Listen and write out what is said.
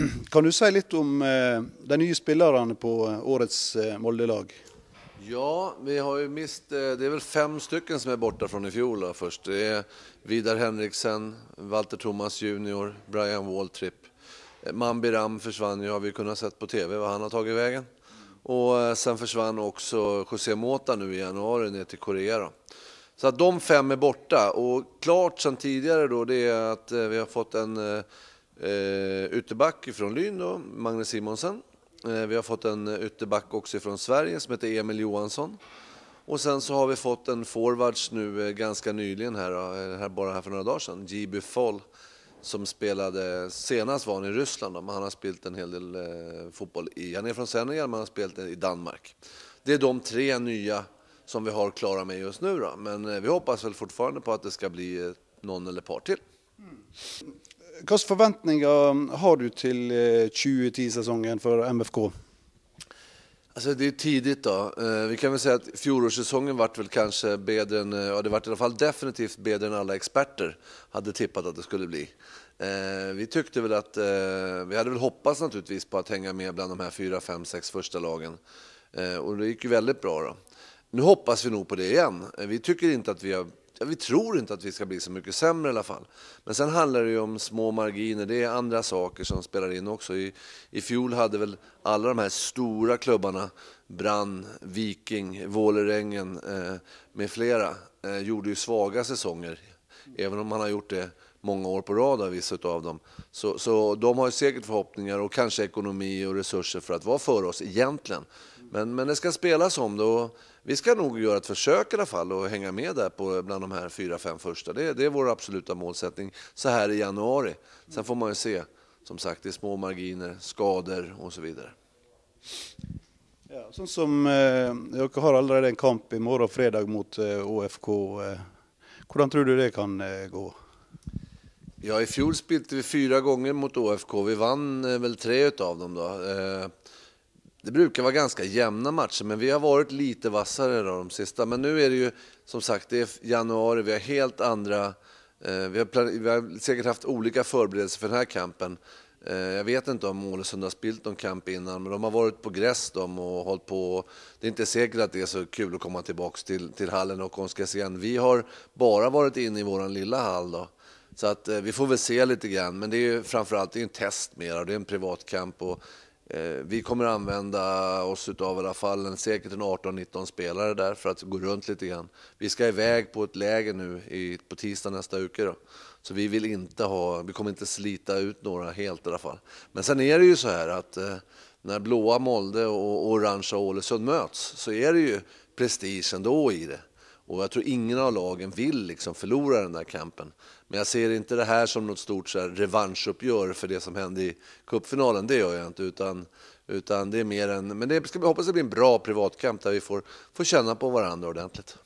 Kan du säga lite om eh, den de nye spillerne på eh, årets eh, Molde-lag? Ja, vi har ju mist, det är väl fem stycken som är borta från i fjol då, först. Det är Vidar Henriksen, Walter Thomas Junior, Brian Waltrip. Mambi Ram försvann ju, har vi kunnat sett på TV vad han har tagit vägen. Och sen försvann också José Mota nu i januari ner till Korea. Då. Så att de fem är borta och klart sen tidigare då det är att vi har fått en eh, ytterback från Lyn då, Magnus Simonsen. Eh, vi har fått en ytterback också från Sverige som heter Emil Johansson. Och sen så har vi fått en forwards nu eh, ganska nyligen här, då, här bara här för några dagar sedan, J.B. Foll som spelade, senast var han i Ryssland, men han har spelat en hel del eh, fotboll i, han är från Senegal men han har spelat i Danmark. Det är de tre nya som vi har klara med just nu då, men eh, vi hoppas väl fortfarande på att det ska bli eh, någon eller ett par till. Mm. Hvilke forventninger har du till 2010-säsongen eh, för MFK? Alltså det är tidigt då. Eh, vi kan väl säga att fjolårssäsongen vart väl kanske bättre än, eh, ja det vart i alla fall definitivt bättre än alla experter hade tippat att det skulle bli. Vi tyckte väl att, vi hade väl hoppats naturligtvis på att hänga med bland de här fyra, fem, sex första lagen. Och det gick ju väldigt bra då. Nu hoppas vi nog på det igen. Vi tycker inte att vi har Ja, vi tror inte att vi ska bli så mycket sämre i alla fall. Men sen handlar det ju om små marginer, det är andra saker som spelar in också. I, i fjol hade väl alla de här stora klubbarna, Brann, Viking, Vålerengen eh, med flera, eh, gjorde ju svaga säsonger. Även om man har gjort det många år på rad, vissa av dem. Så, så de har ju säkert förhoppningar och kanske ekonomi och resurser för att vara före oss egentligen. Men, men det ska spelas om det och vi ska nog göra ett försök i alla fall och hänga med där på, bland de här fyra, fem första. Det, det är vår absoluta målsättning så här i januari. Sen får man ju se, som sagt, det är små marginer, skador och så vidare. Ja, sånn som eh, Dere har allerede en kamp i morgen fredag mot eh, ÅFK. Eh, hvordan tror du det kan eh, gå? Ja, i fjol spilte vi fyra gånger mot ÅFK. Vi vann eh, väl tre av dem. Då. Det brukar vara ganska jämna matcher, men vi har varit lite vassare då, de sista. Men nu är det ju som sagt, det är januari, vi har helt andra... Eh, vi, har vi har säkert haft olika förberedelser för den här kampen. Eh, jag vet inte om Ålesund har spilt någon kamp innan, men de har varit på gräs de och hållit på. Det är inte säkert att det är så kul att komma tillbaka till, till hallen och konstgräs igen. Vi har bara varit inne i vår lilla hall då. Så att eh, vi får väl se lite grann, men det är ju framförallt det är en test mer och det är en privatkamp och Eh, vi kommer använda oss av i alla fall en, säkert en 18-19 spelare där för att gå runt lite grann. Vi ska iväg på ett läger nu i, på tisdag nästa vecka. Då. Så vi vill inte ha, vi kommer inte slita ut några helt i alla fall. Men sen är det ju så här att eh, när blåa Molde och orangea Ålesund möts så är det ju prestige ändå i det. Och jag tror ingen av lagen vill liksom förlora den där kampen. Men jag ser inte det här som något stort så här revanschuppgör för det som hände i cupfinalen. Det gör jag inte. Utan, utan det är mer en, men det ska vi hoppas det blir en bra privatkamp där vi får, får känna på varandra ordentligt.